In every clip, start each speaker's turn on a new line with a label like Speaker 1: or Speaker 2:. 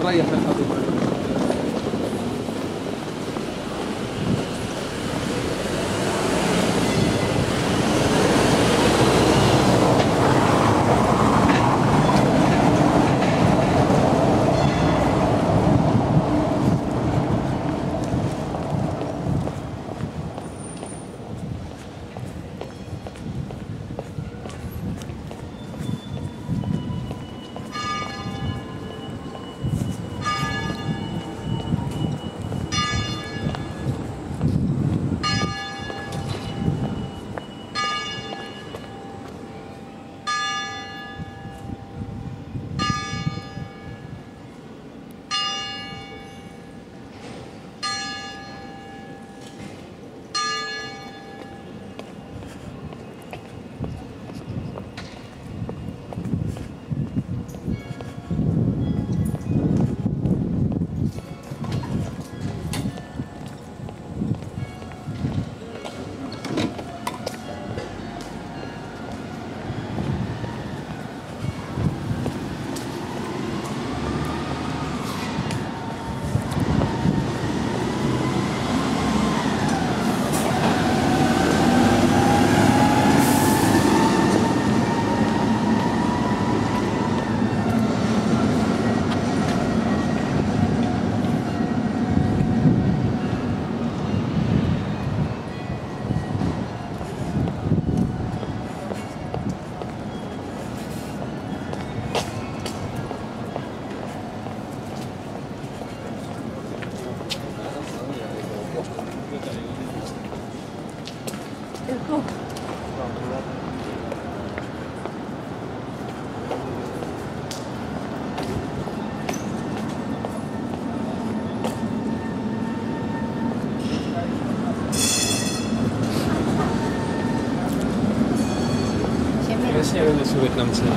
Speaker 1: Cumberland Vietnam Sir.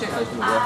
Speaker 1: 现
Speaker 2: 在是五。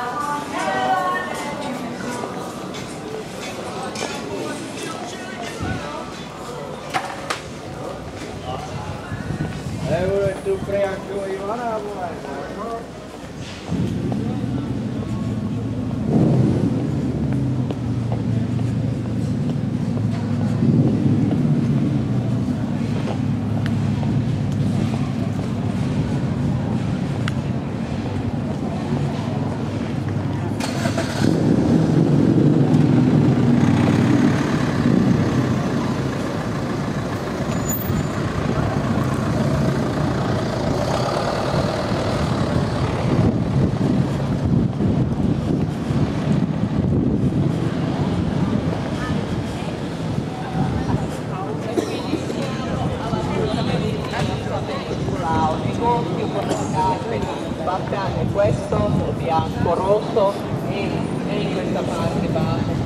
Speaker 2: Battaglie questo bianco rosso e, e in questa parte bassa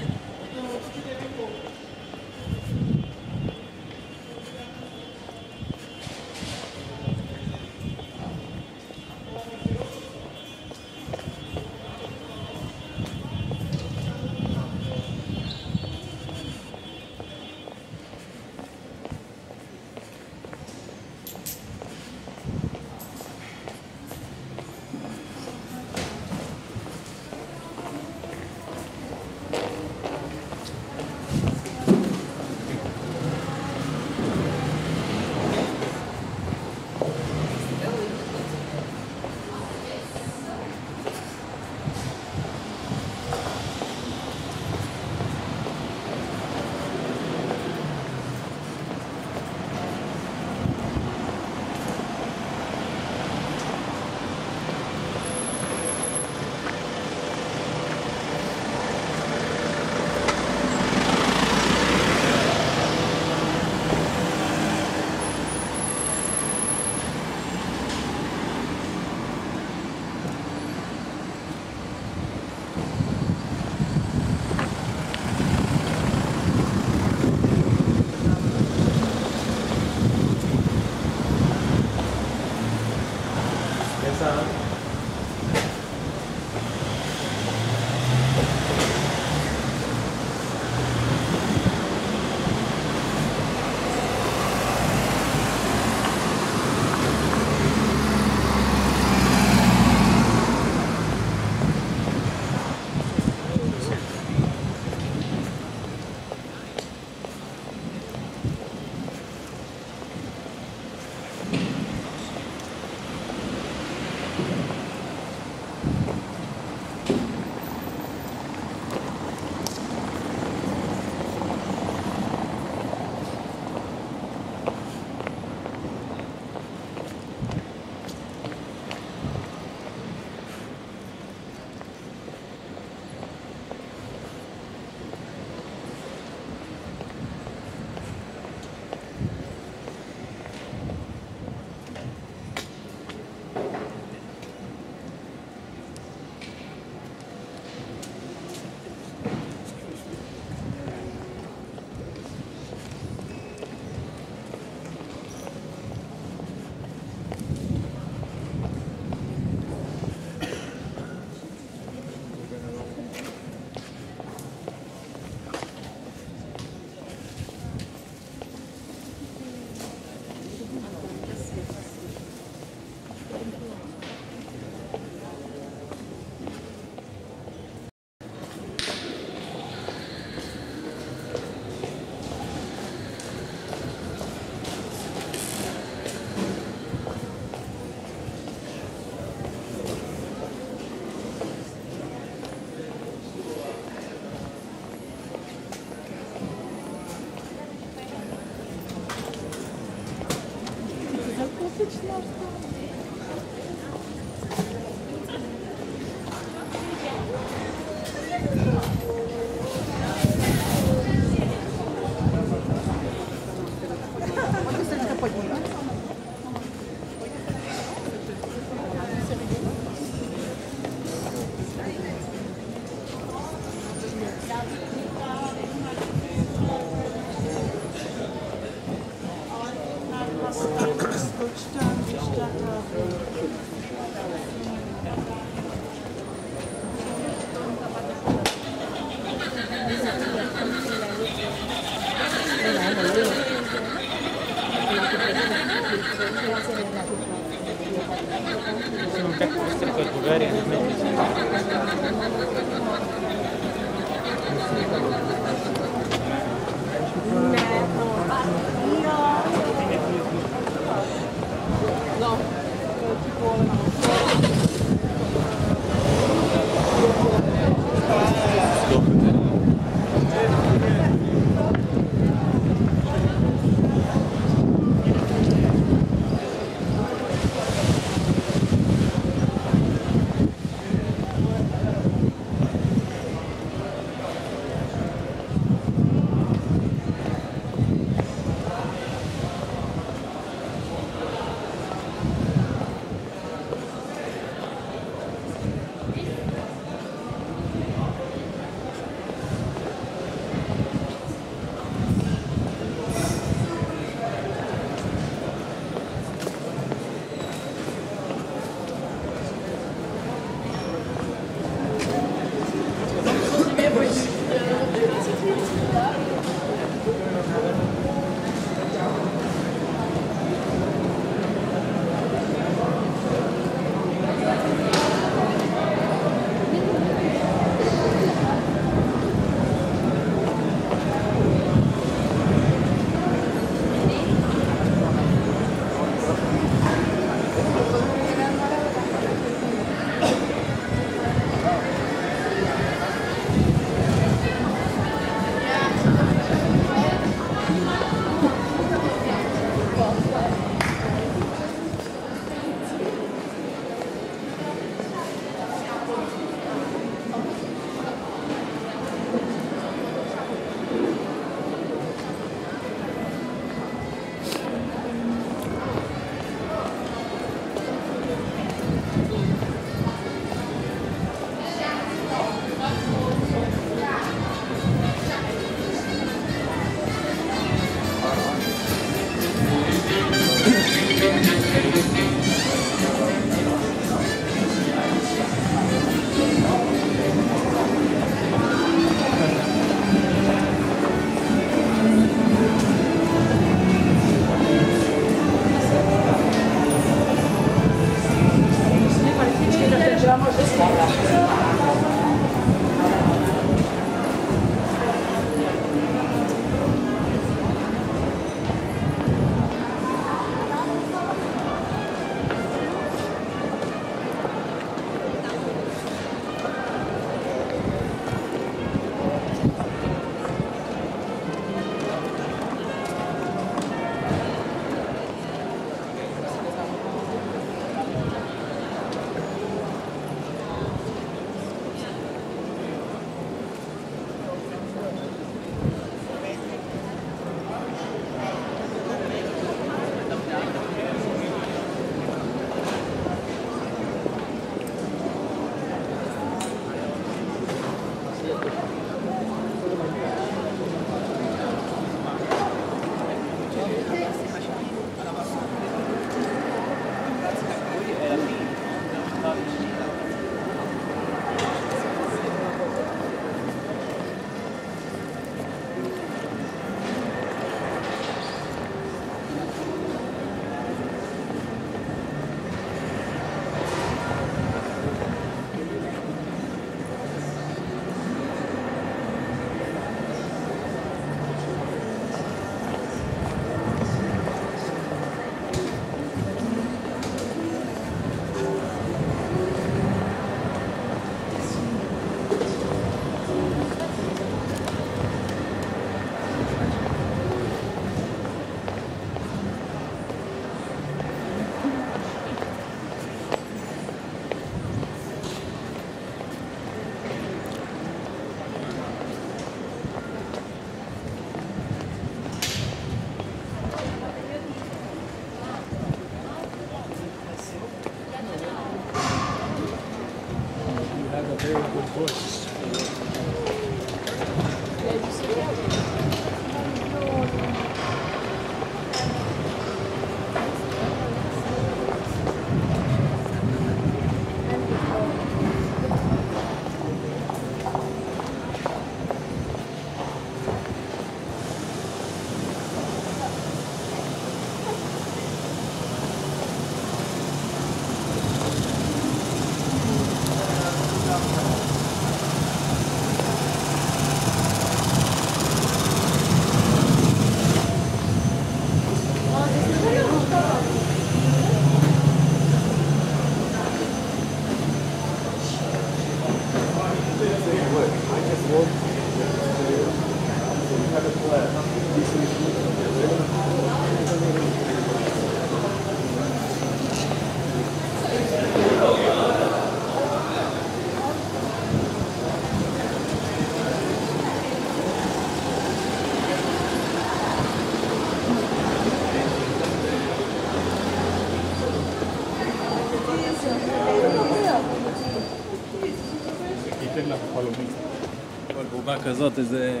Speaker 3: כזאת איזה...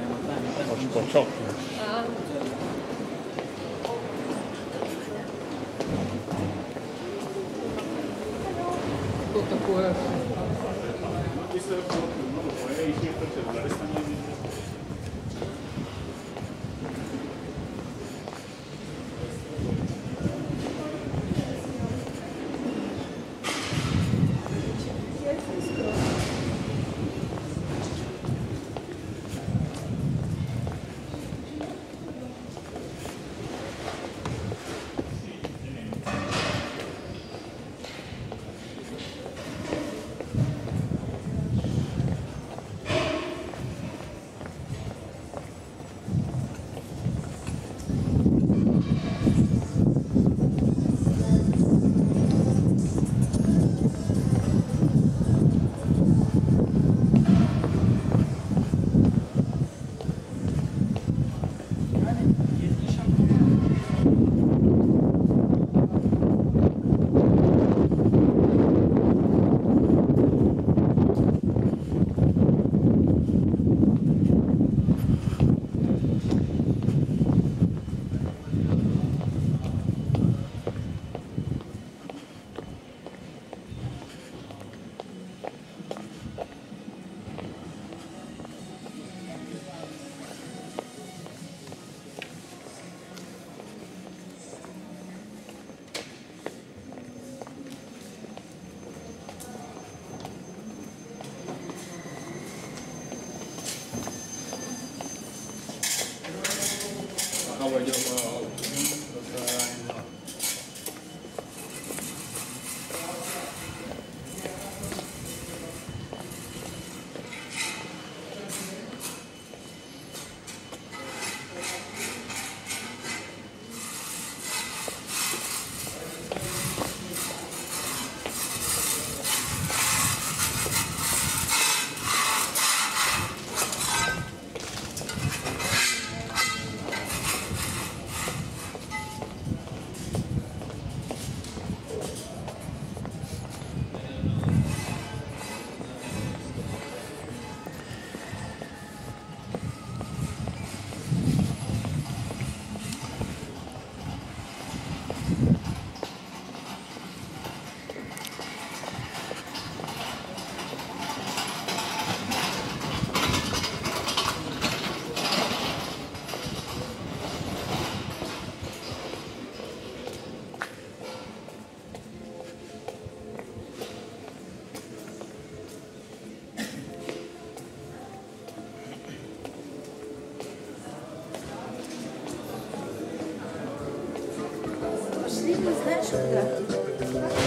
Speaker 2: видно, знаешь, куда?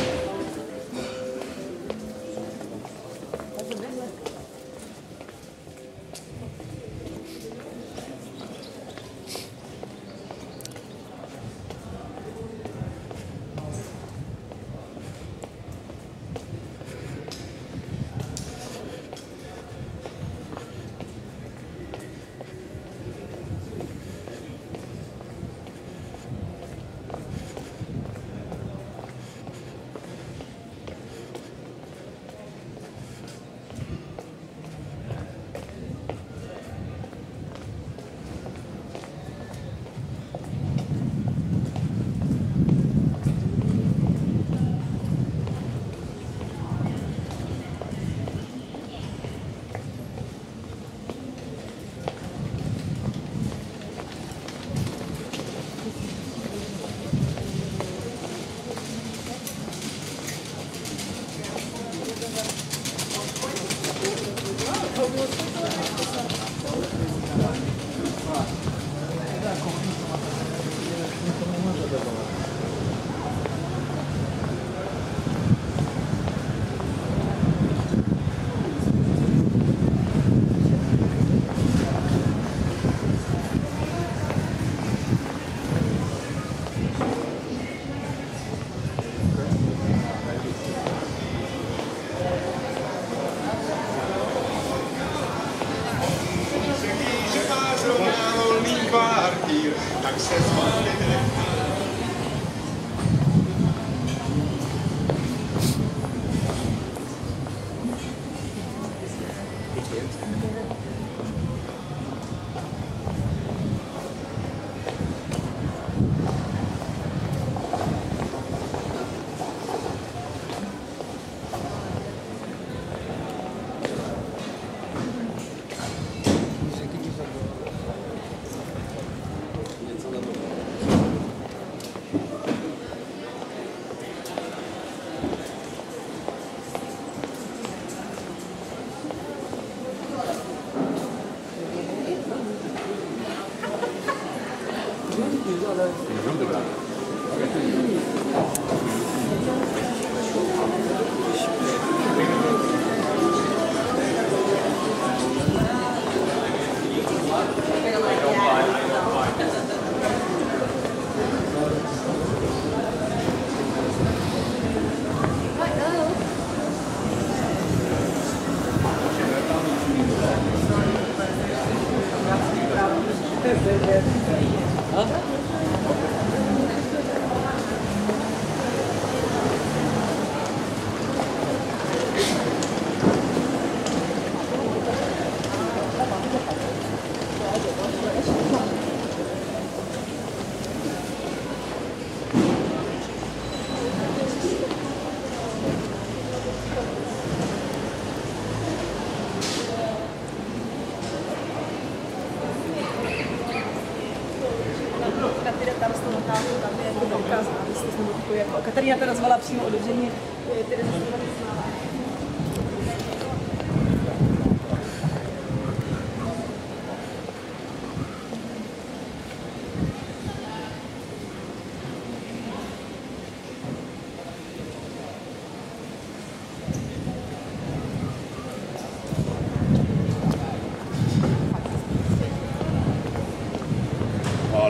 Speaker 2: Katarína to nazvala přímo
Speaker 4: odebření.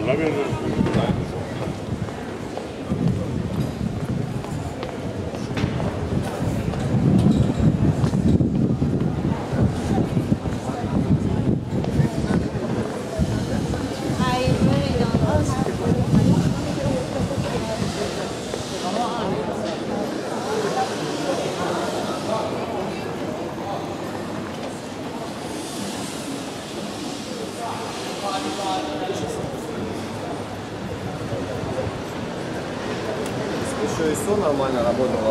Speaker 4: love you.
Speaker 2: van a la.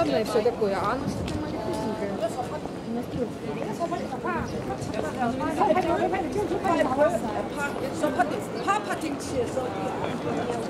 Speaker 5: холодное и все такое, а оно
Speaker 2: что-то
Speaker 5: малюсенькое.
Speaker 6: Papa thinks
Speaker 2: she is so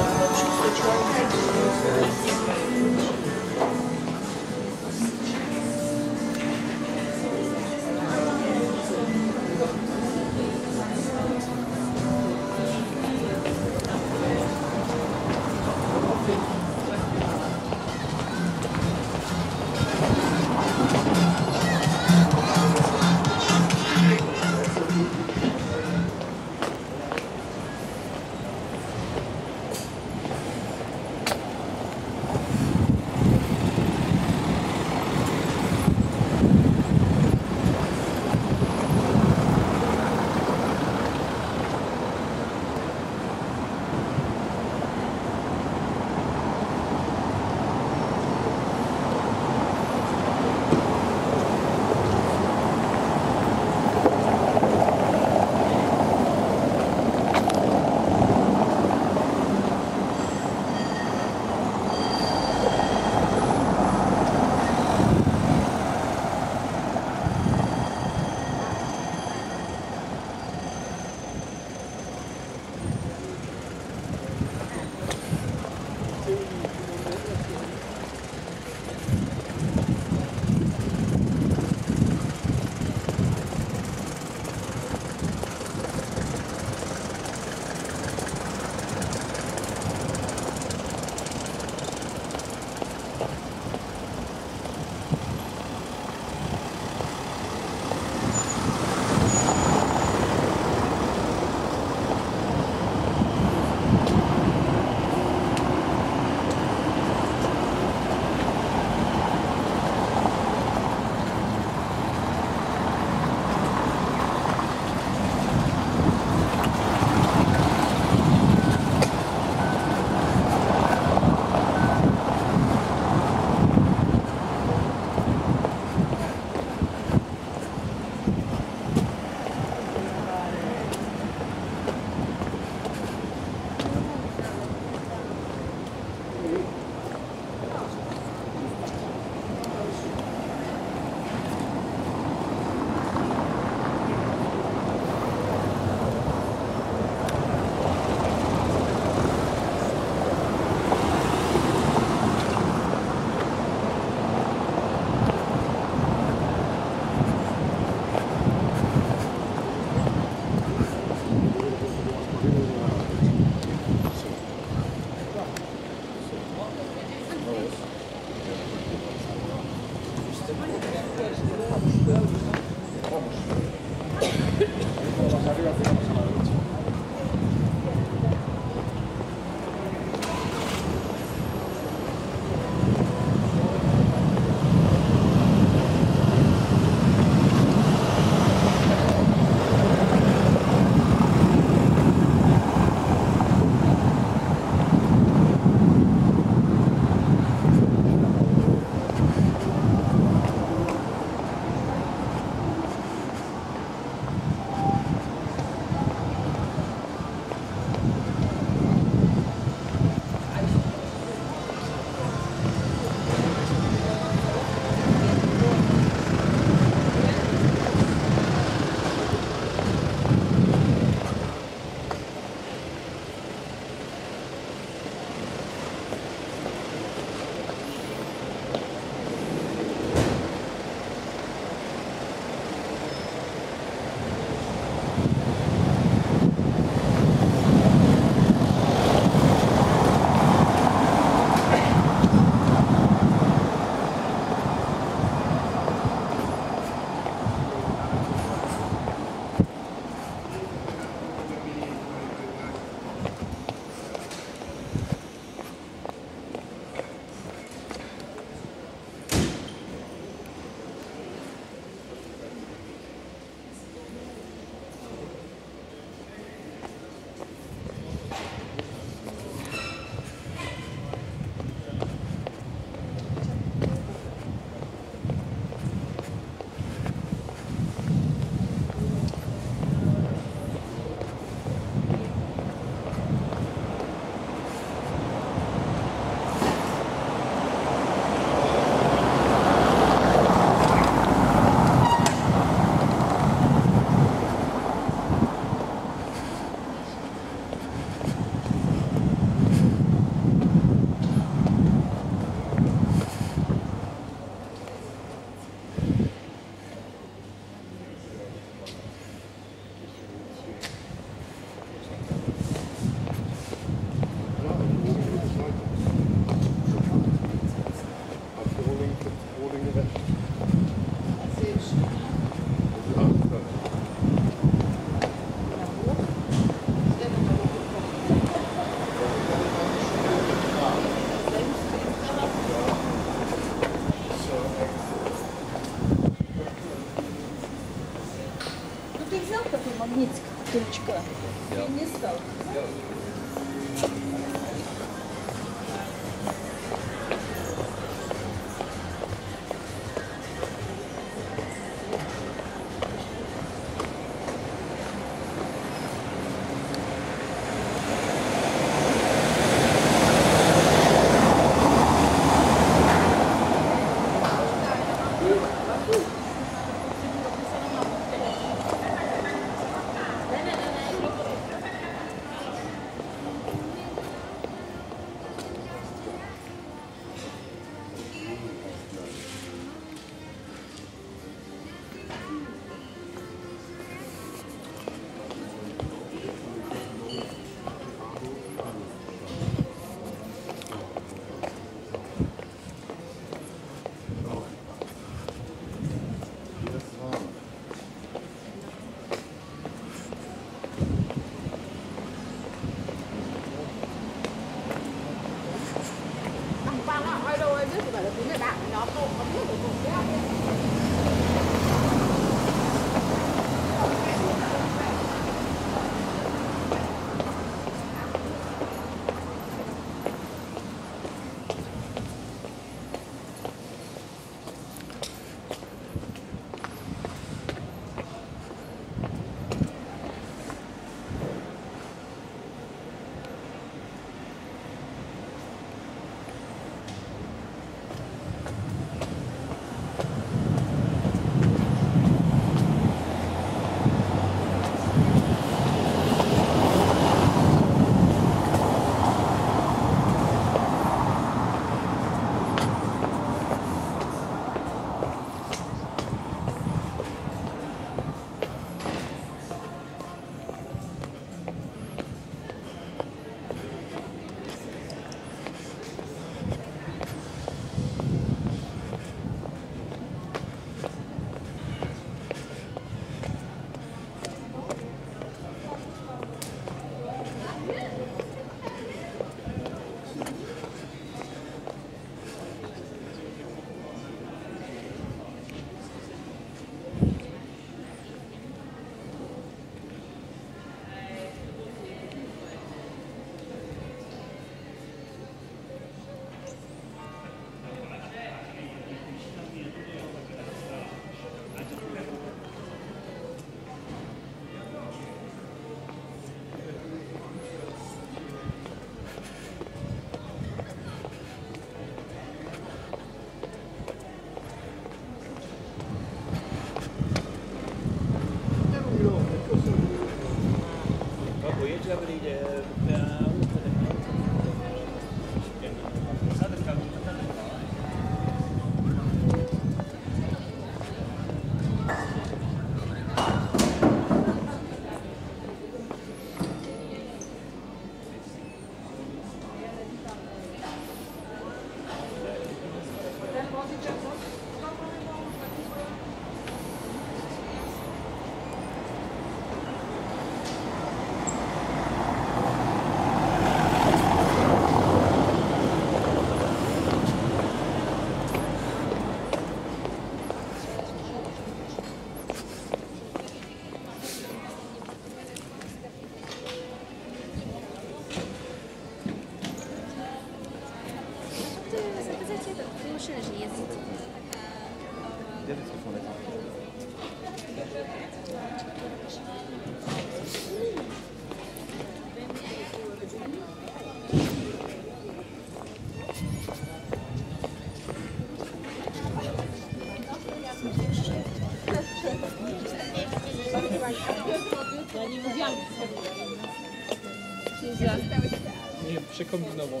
Speaker 7: Nie, przekombinował.
Speaker 8: Jetzt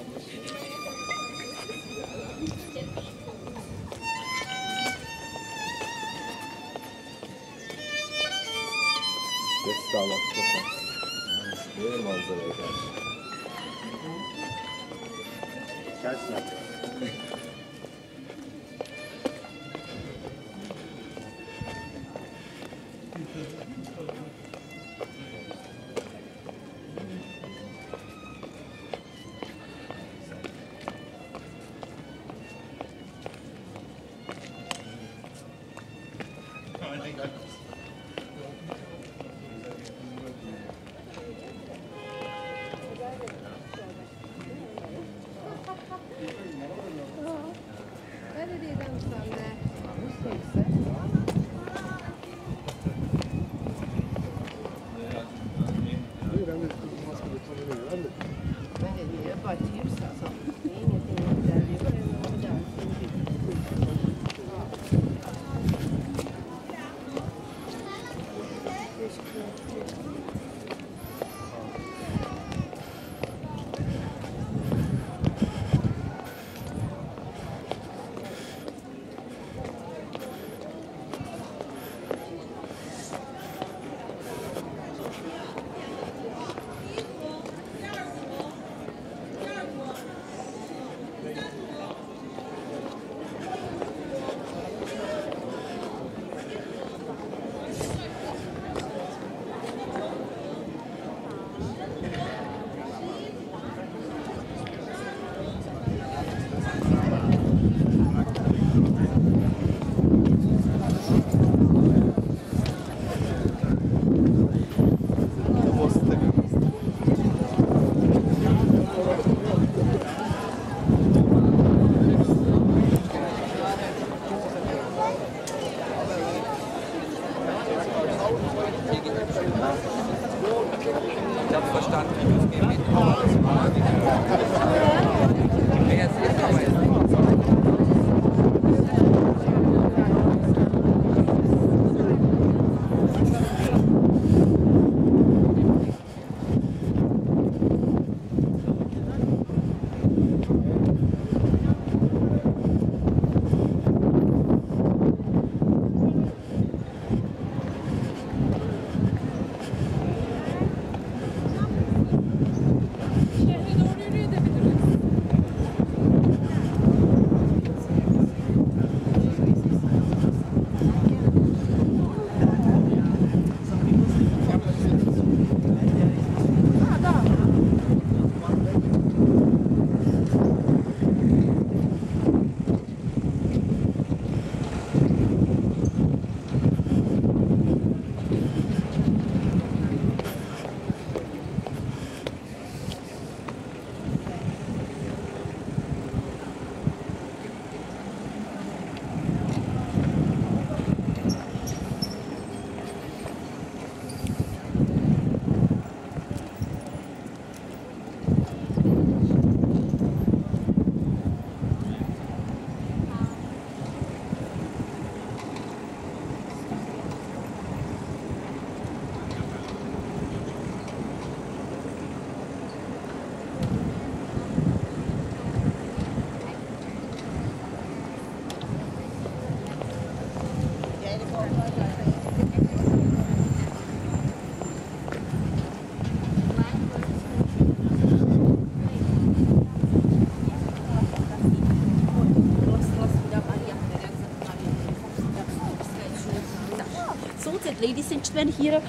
Speaker 2: Ladies and Gentlemen, hier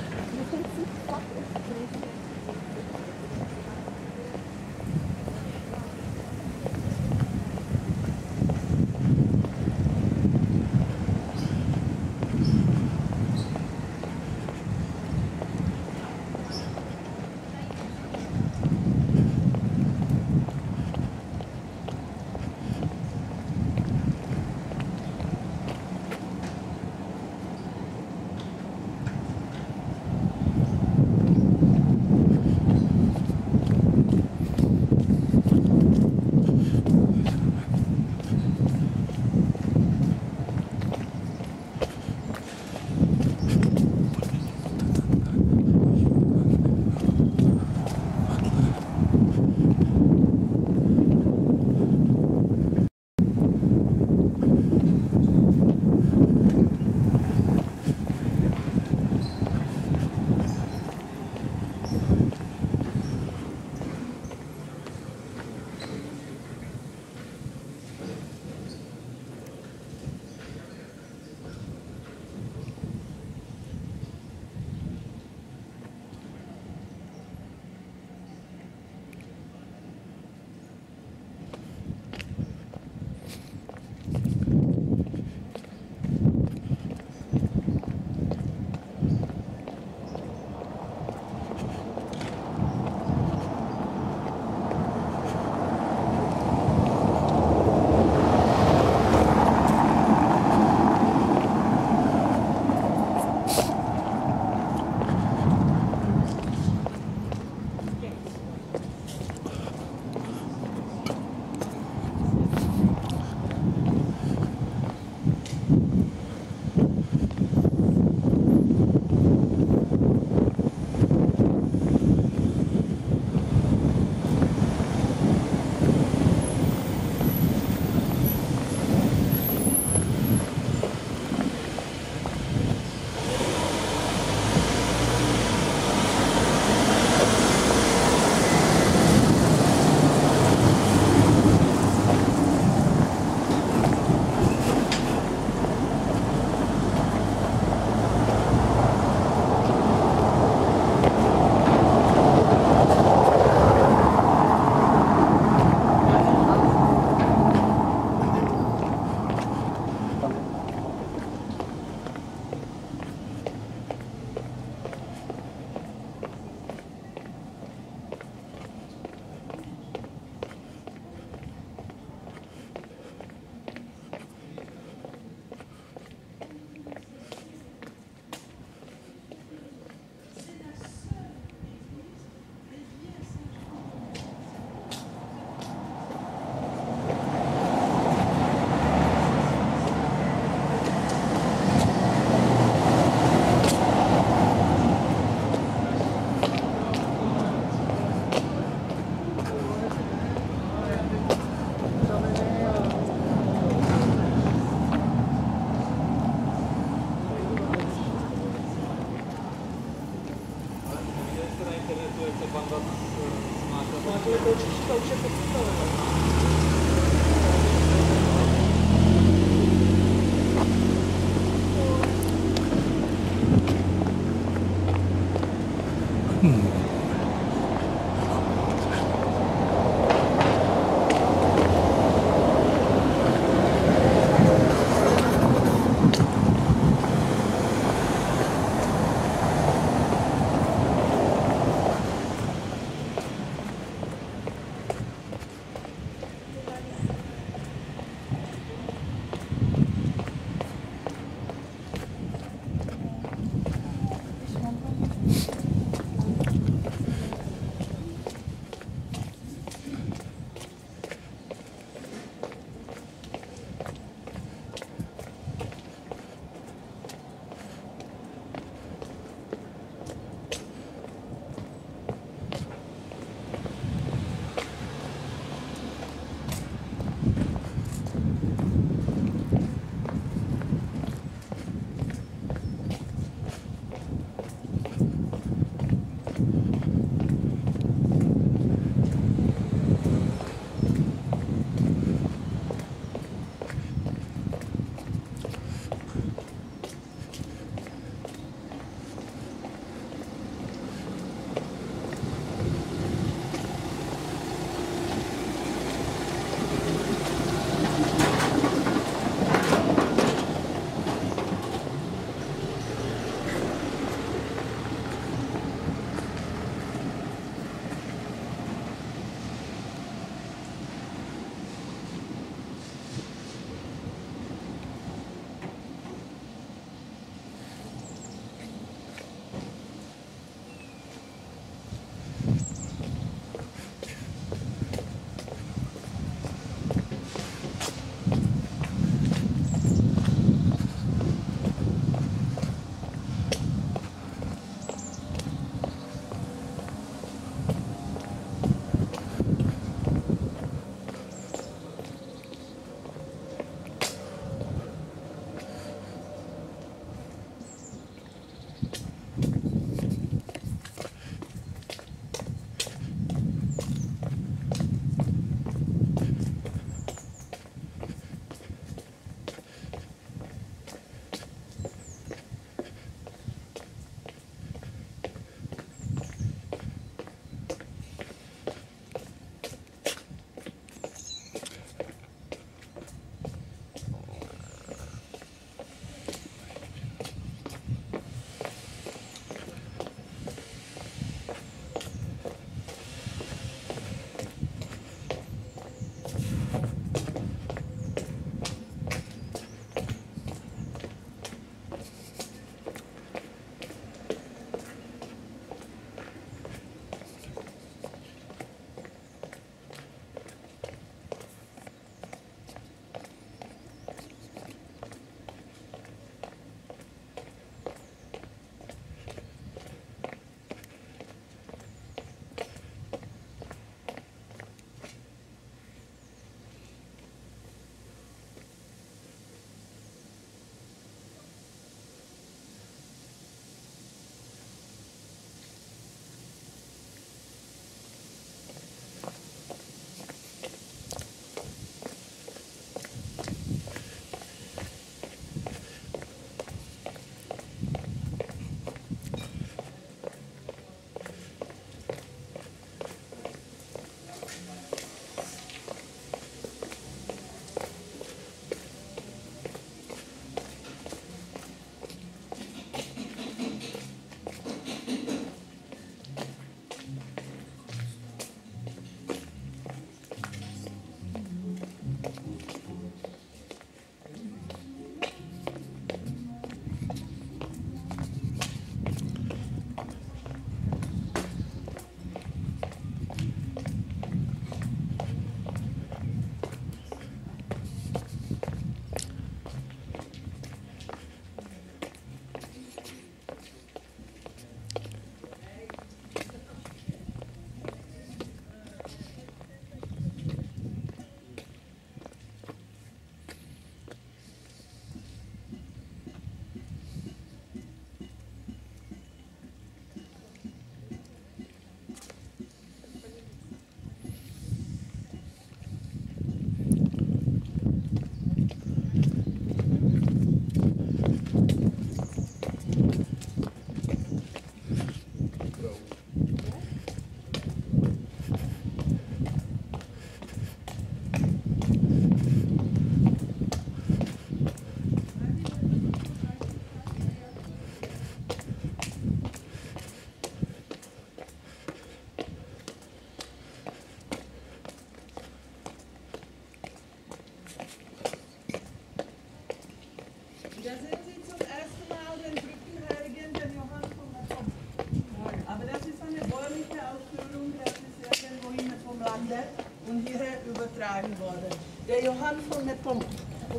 Speaker 2: und hierher übertragen worden. Der Johann von Nepomuk,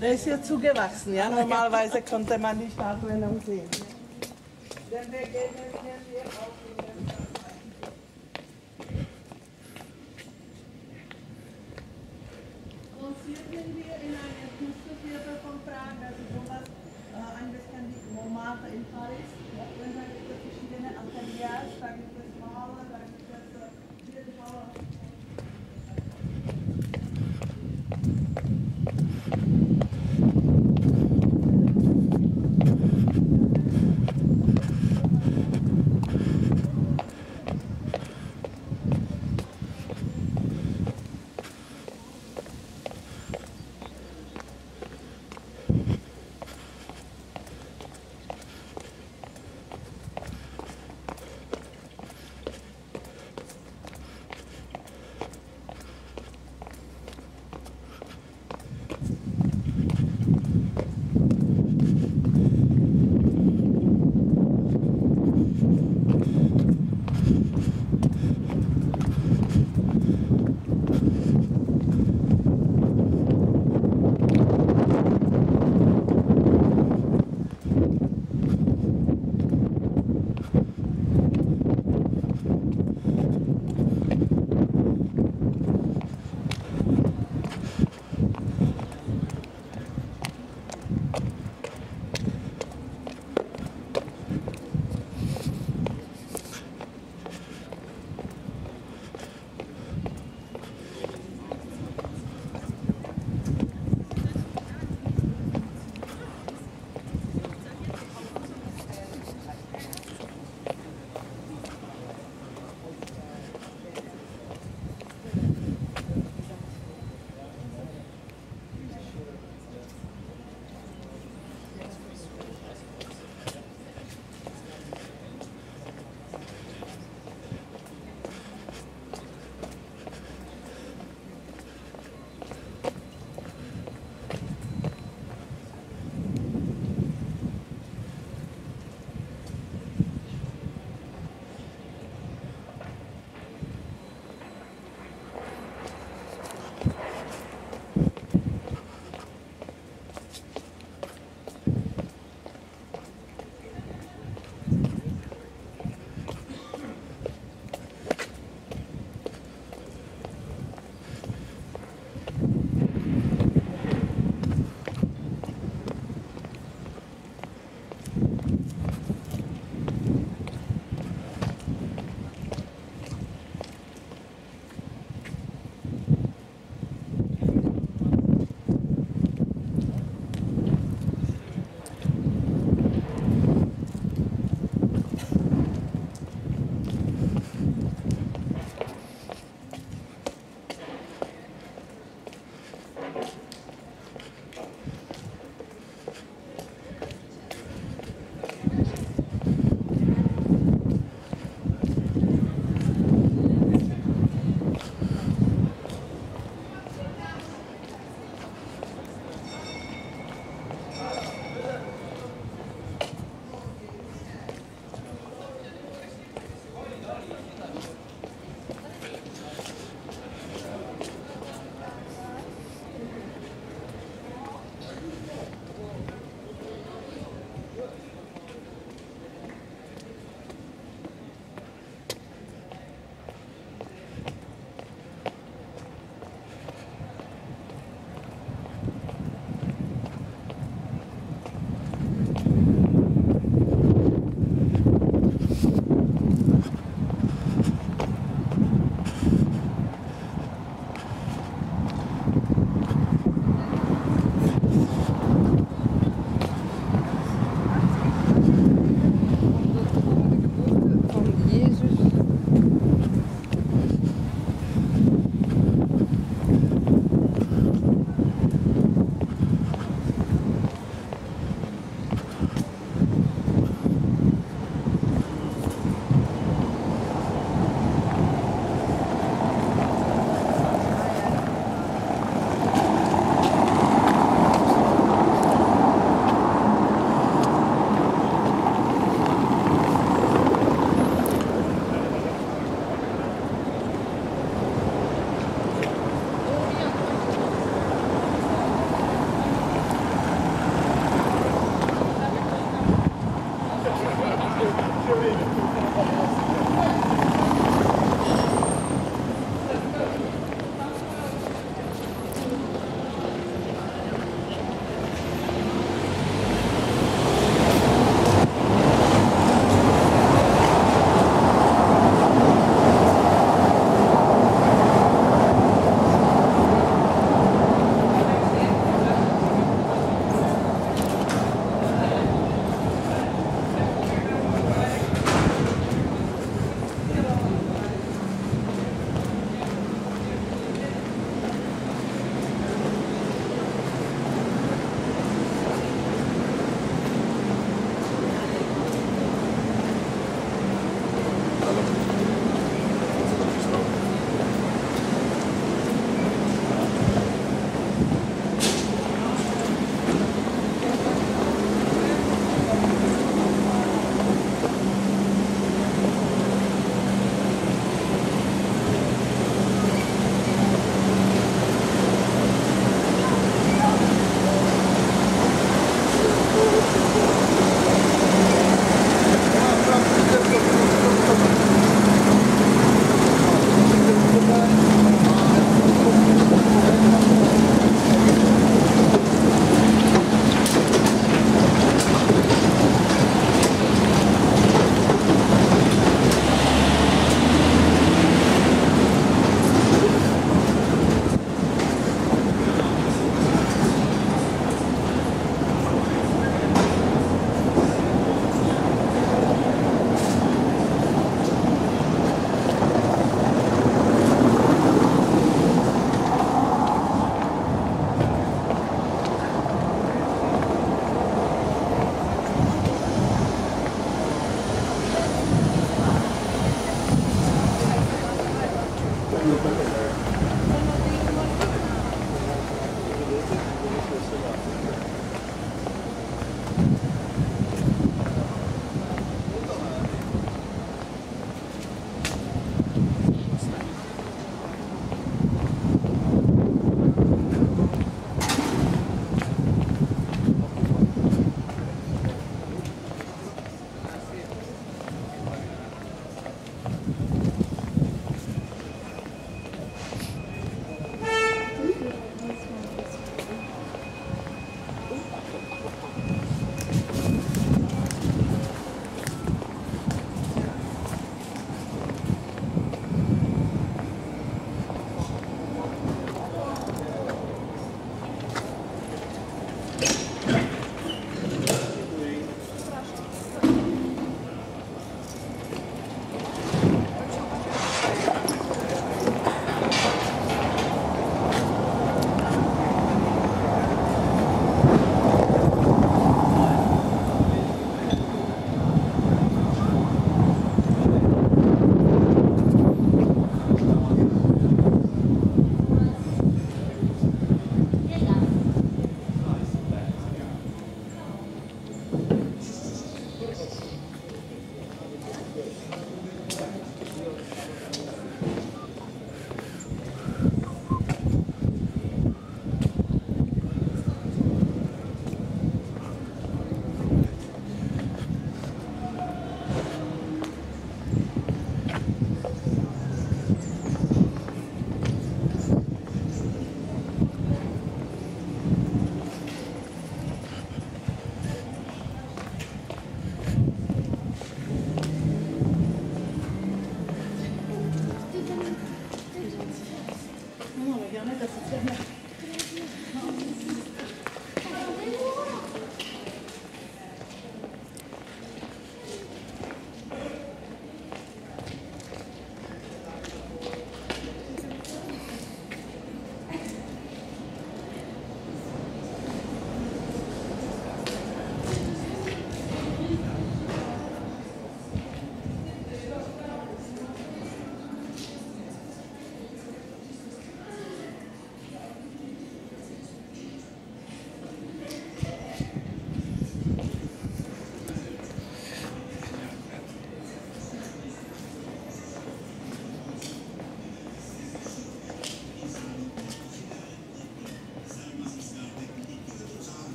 Speaker 2: der ist hier zugewachsen. Ja? Normalerweise konnte man die Statue noch sehen. Denn wir gehen hier den Und hier sind wir in einem Küstenviertel von Prag, ist sowas, äh, bisschen wie Montmartre in Paris. Gibt es verschiedene Ateliers,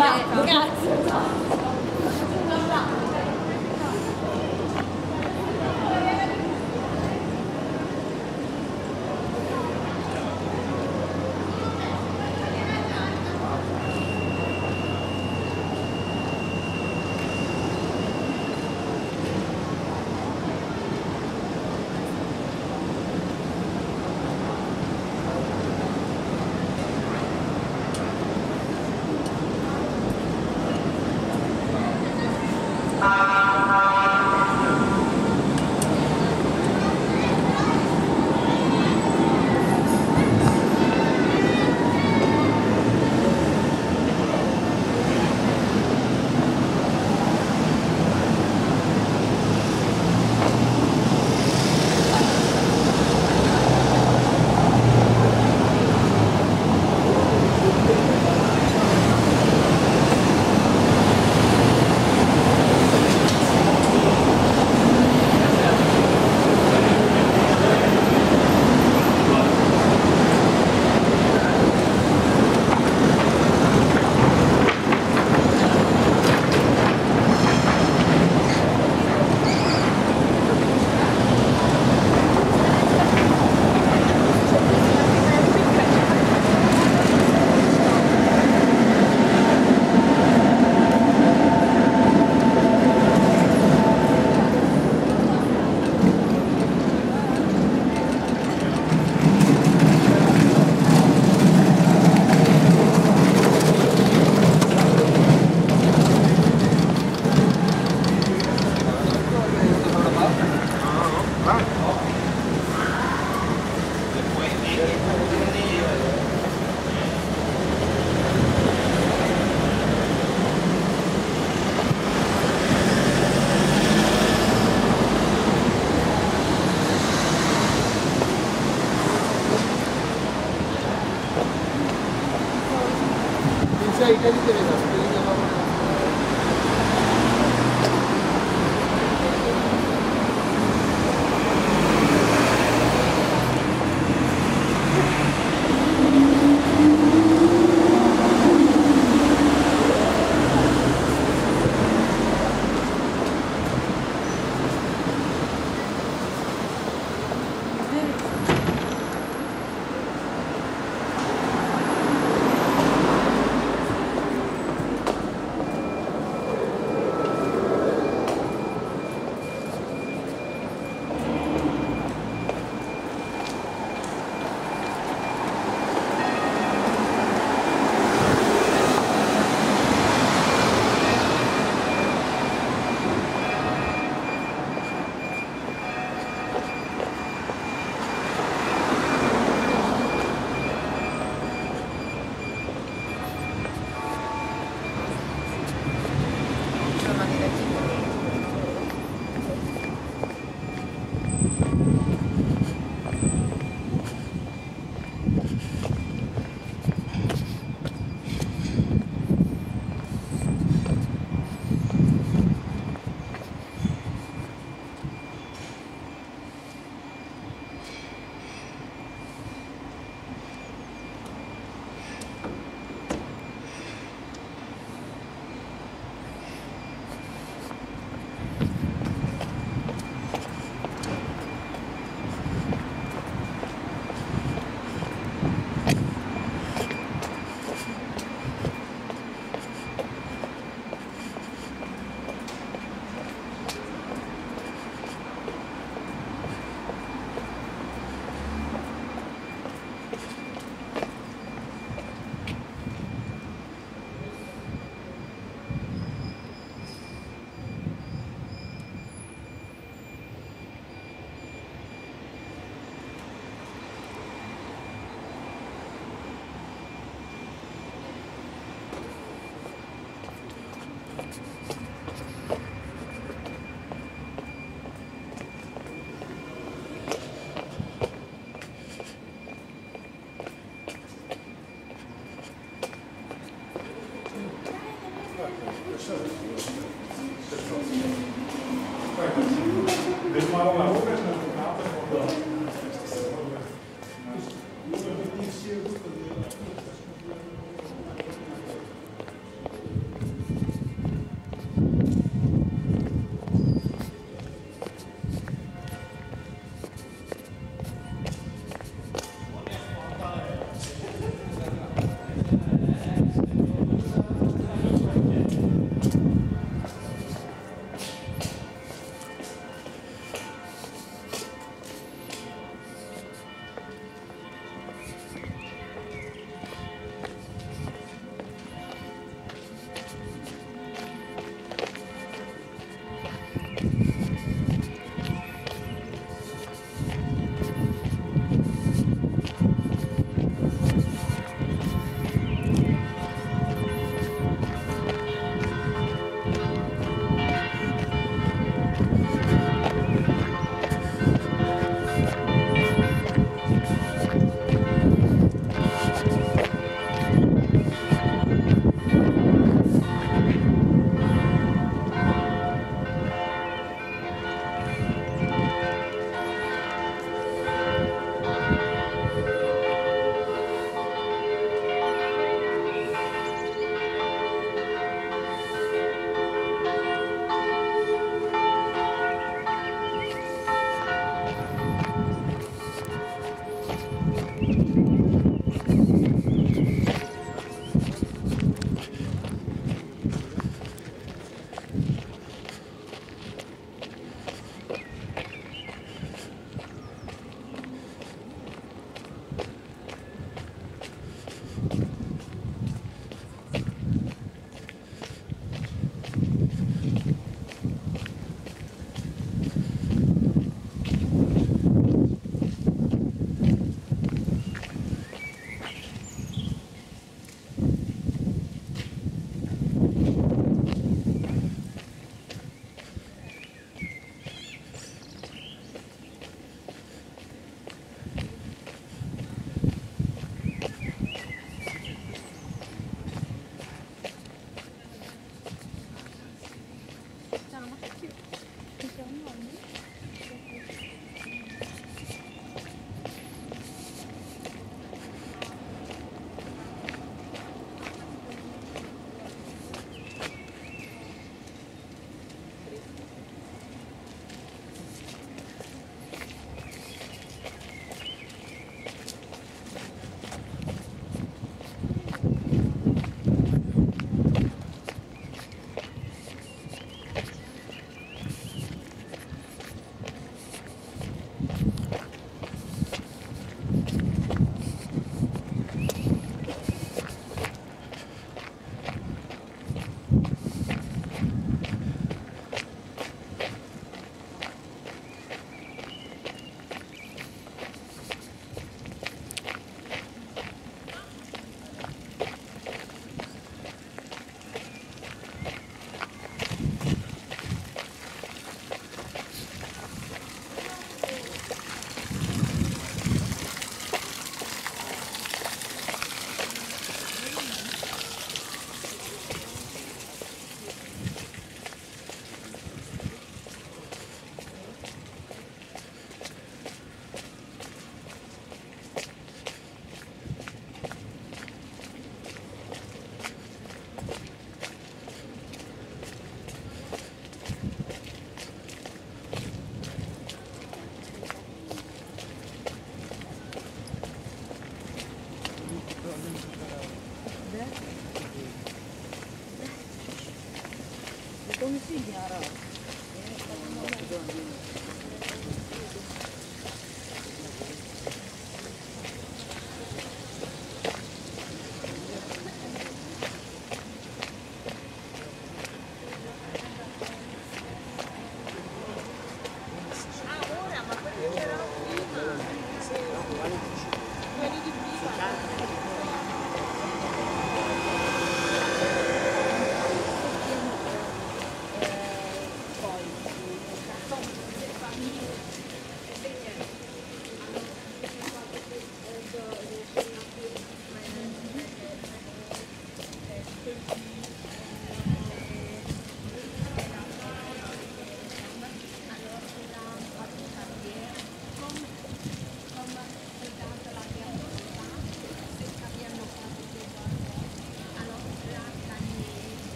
Speaker 9: 자.